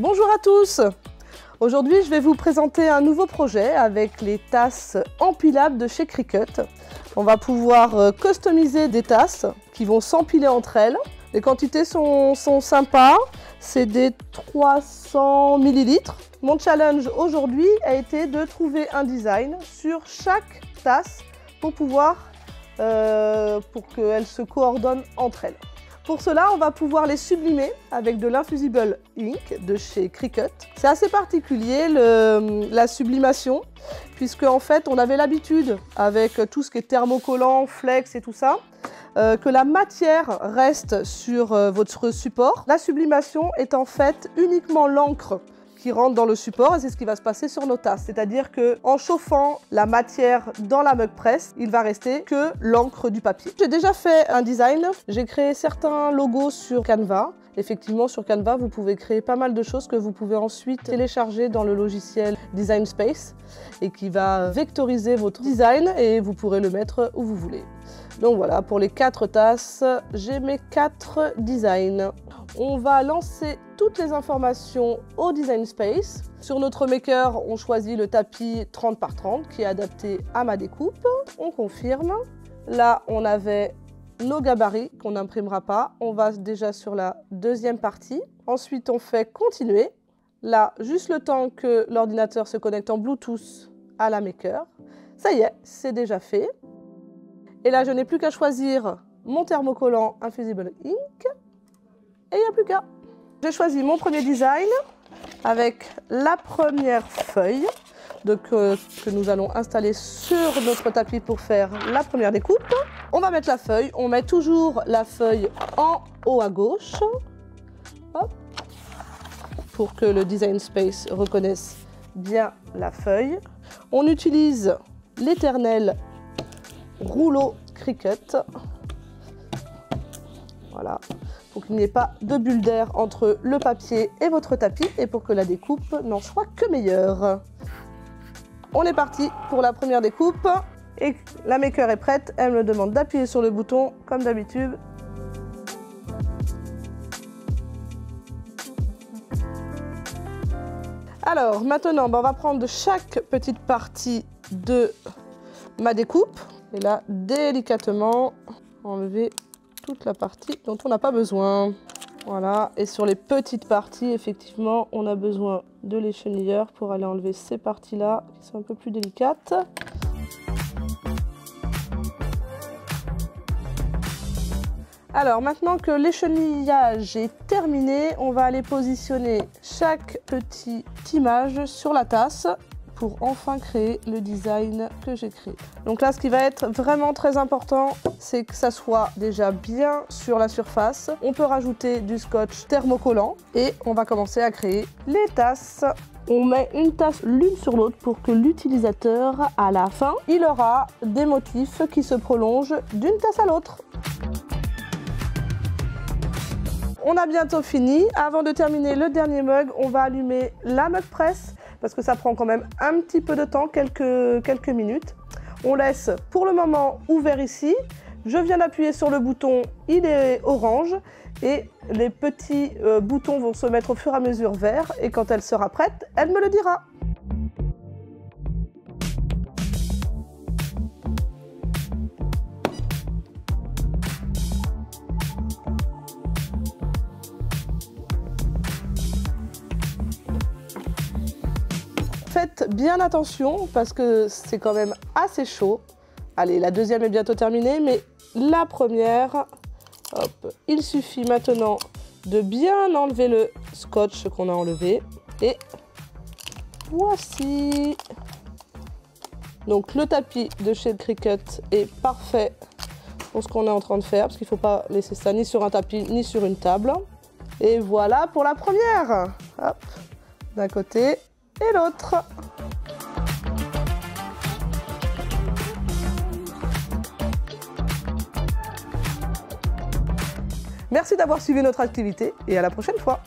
Bonjour à tous Aujourd'hui, je vais vous présenter un nouveau projet avec les tasses empilables de chez Cricut. On va pouvoir euh, customiser des tasses qui vont s'empiler entre elles. Les quantités sont, sont sympas, c'est des 300 ml. Mon challenge aujourd'hui a été de trouver un design sur chaque tasse pour pouvoir, euh, pour qu'elles se coordonnent entre elles. Pour cela, on va pouvoir les sublimer avec de l'infusible ink de chez Cricut. C'est assez particulier la sublimation, puisque en fait, on avait l'habitude avec tout ce qui est thermocollant, flex et tout ça, euh, que la matière reste sur euh, votre support. La sublimation est en fait uniquement l'encre qui rentre dans le support et c'est ce qui va se passer sur nos tasses. C'est-à-dire que en chauffant la matière dans la mug press, il va rester que l'encre du papier. J'ai déjà fait un design, j'ai créé certains logos sur Canva. Effectivement, sur Canva, vous pouvez créer pas mal de choses que vous pouvez ensuite télécharger dans le logiciel Design Space et qui va vectoriser votre design et vous pourrez le mettre où vous voulez. Donc voilà, pour les quatre tasses, j'ai mes quatre designs. On va lancer toutes les informations au Design Space. Sur notre maker, on choisit le tapis 30 par 30 qui est adapté à ma découpe. On confirme. Là, on avait nos gabarits qu'on n'imprimera pas. On va déjà sur la deuxième partie. Ensuite, on fait continuer. Là, juste le temps que l'ordinateur se connecte en Bluetooth à la maker. Ça y est, c'est déjà fait. Et là, je n'ai plus qu'à choisir mon thermocollant Infusible Ink et il n'y a plus qu'à. J'ai choisi mon premier design avec la première feuille euh, que nous allons installer sur notre tapis pour faire la première découpe. On va mettre la feuille, on met toujours la feuille en haut à gauche pour que le Design Space reconnaisse bien la feuille. On utilise l'éternel rouleau Cricut. Voilà, pour qu'il n'y ait pas de bulle d'air entre le papier et votre tapis et pour que la découpe n'en soit que meilleure. On est parti pour la première découpe et la maker est prête. Elle me demande d'appuyer sur le bouton comme d'habitude. Alors maintenant, ben, on va prendre chaque petite partie de ma découpe et là délicatement enlever la partie dont on n'a pas besoin. Voilà, et sur les petites parties, effectivement, on a besoin de l'échenilleur pour aller enlever ces parties-là qui sont un peu plus délicates. Alors maintenant que l'échenillage est terminé, on va aller positionner chaque petite image sur la tasse pour enfin créer le design que j'ai créé. Donc là, ce qui va être vraiment très important, c'est que ça soit déjà bien sur la surface. On peut rajouter du scotch thermocollant et on va commencer à créer les tasses. On met une tasse l'une sur l'autre pour que l'utilisateur, à la fin, il aura des motifs qui se prolongent d'une tasse à l'autre. On a bientôt fini. Avant de terminer le dernier mug, on va allumer la mug press parce que ça prend quand même un petit peu de temps, quelques, minutes. On laisse pour le moment ouvert ici. Je viens d'appuyer sur le bouton, il est orange et les petits euh, boutons vont se mettre au fur et à mesure vert et quand elle sera prête, elle me le dira. Faites bien attention parce que c'est quand même assez chaud. Allez, la deuxième est bientôt terminée, mais la première, il suffit maintenant de bien enlever le scotch qu'on a enlevé. Et voici. Donc le tapis de chez Cricut est parfait pour ce qu'on est en train de faire, parce qu'il ne faut pas laisser ça ni sur un tapis ni sur une table. Et voilà pour la première. Hop, d'un côté et l'autre. Merci d'avoir suivi notre activité et à la prochaine fois.